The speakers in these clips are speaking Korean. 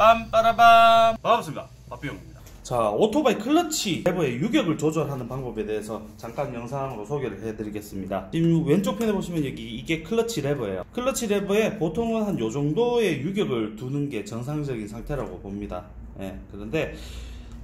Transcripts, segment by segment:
빰빠라밤 반갑습니다 박비용입니다 자, 오토바이 클러치 레버의 유격을 조절하는 방법에 대해서 잠깐 영상으로 소개를 해드리겠습니다. 지금 왼쪽 편에 보시면 여기 이게 클러치 레버예요. 클러치 레버에 보통은 한 요 정도의 유격을 두는 게 정상적인 상태라고 봅니다. 예, 그런데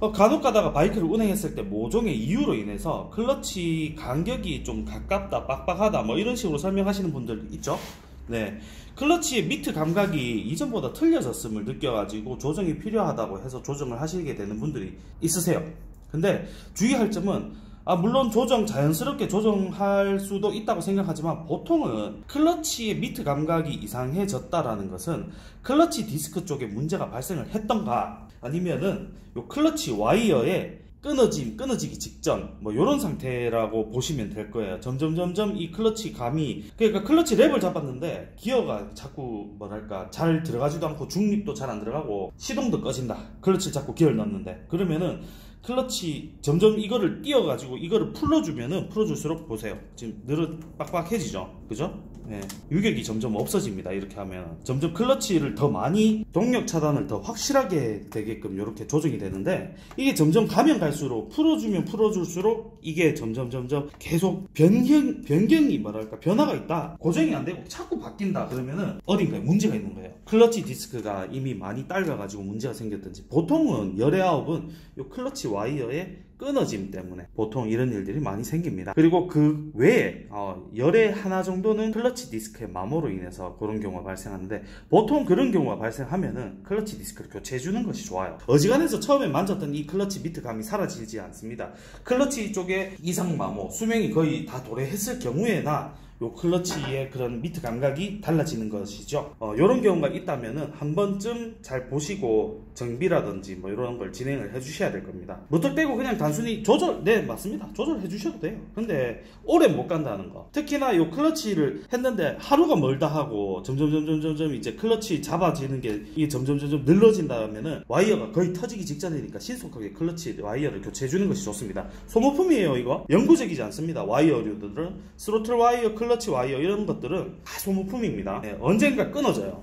어, 간혹 가다가 바이크를 운행했을 때 모종의 이유로 인해서 클러치 간격이 좀 가깝다, 빡빡하다 뭐 이런 식으로 설명하시는 분들 있죠? 네. 클러치의 meet 감각이 이전보다 틀려졌음을 느껴가지고 조정이 필요하다고 해서 조정을 하시게 되는 분들이 있으세요. 근데 주의할 점은 아, 물론 조정 자연스럽게 조정할 수도 있다고 생각하지만 보통은 클러치의 meet 감각이 이상해졌다라는 것은 클러치 디스크 쪽에 문제가 발생을 했던가 아니면은 요 클러치 와이어에 끊어짐, 끊어지기 직전 뭐 이런 상태라고 보시면 될 거예요. 점점 점점 이 클러치 감이 그러니까 클러치 레버를 잡았는데 기어가 자꾸 뭐랄까 잘 들어가지도 않고 중립도 잘 안 들어가고 시동도 꺼진다. 클러치 자꾸 기어를 넣는데 그러면은 클러치 점점 이거를 띄어 가지고 이거를 풀어주면은 풀어줄수록 보세요. 지금 늘어 빡빡해지죠, 그죠? 예, 유격이 점점 없어집니다. 이렇게 하면 점점 클러치를 더 많이 동력 차단을 더 확실하게 되게끔 이렇게 조정이 되는데 이게 점점 가면 갈수록 풀어주면 풀어줄수록 이게 점점 점점 계속 변경 변경이 뭐랄까 변화가 있다. 고정이 안 되고 자꾸 바뀐다. 그러면은 어딘가에 문제가 있는 거예요. 클러치 디스크가 이미 많이 딸려가지고 문제가 생겼든지. 보통은 열의 아홉은 이 클러치 와이어에 끊어짐 때문에 보통 이런 일들이 많이 생깁니다. 그리고 그 외에 어, 열의 하나 정도는 클러치 디스크의 마모로 인해서 그런 경우가 발생하는데 보통 그런 경우가 발생하면은 클러치 디스크를 교체해 주는 것이 좋아요. 어지간해서 처음에 만졌던 이 클러치 meet 감이 사라지지 않습니다. 클러치 쪽에 이상 마모 수명이 거의 다 도래했을 경우에나 요 클러치의 그런 meet 감각이 달라지는 것이죠. 어, 이런 경우가 있다면은 한 번쯤 잘 보시고 정비라든지 뭐 이런 걸 진행을 해주셔야 될 겁니다. 무턱대고 그냥 단순히 조절, 네 맞습니다. 조절해 주셔도 돼요. 근데 오래 못 간다는 거. 특히나 요 클러치를 했는데 하루가 멀다 하고 점점 점점 점점 이제 클러치 잡아지는 게 이게 점점 점점 늘어진다면은 와이어가 거의 터지기 직전이니까 신속하게 클러치 와이어를 교체해 주는 것이 좋습니다. 소모품이에요 이거. 영구적이지 않습니다. 와이어류들은 스로틀 와이어 클 클러치 와이어 이런 것들은 다 소모품입니다. 네, 언젠가 끊어져요.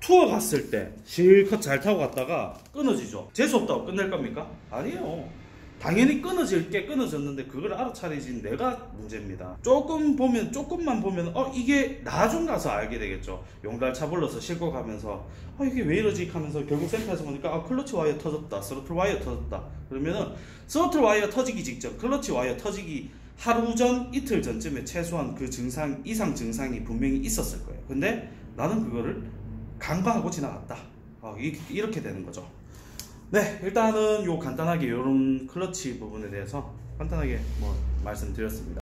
투어 갔을 때 실컷 잘 타고 갔다가 끊어지죠. 재수 없다고 끝낼 겁니까? 아니에요. 당연히 끊어질 게 끊어졌는데 그걸 알아차리진 내가 문제입니다. 조금 보면 조금만 보면 어 이게 나중 가서 알게 되겠죠. 용달 차 불러서 싣고 가면서 어 이게 왜 이러지 하면서 결국 센터에서 보니까 아 클러치 와이어 터졌다, 스로틀 와이어 터졌다. 그러면은 스로틀 와이어 터지기 직전, 클러치 와이어 터지기 하루 전, 이틀 전쯤에 최소한 그 증상 이상 증상이 분명히 있었을 거예요. 근데 나는 그거를 간과하고 지나갔다. 어, 이, 이렇게 되는 거죠. 네, 일단은 요 간단하게 이런 클러치 부분에 대해서 간단하게 뭐 말씀드렸습니다.